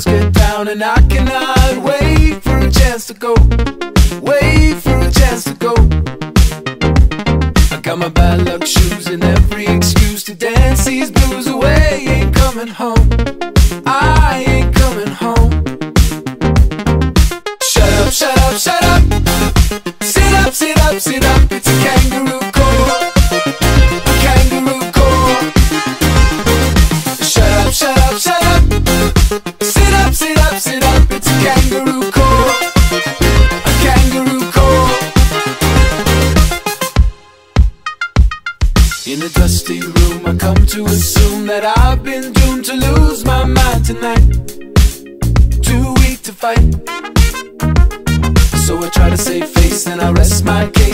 girls get down and I cannot wait for a chance to go. Wait for a chance to go. I got my bad luck shoes and every excuse to dance these blues away. Ain't coming home. I ain't coming home. In a dusty room, I come to assume that I've been doomed to lose my mind tonight. Too weak to fight. So I try to save face and I rest my case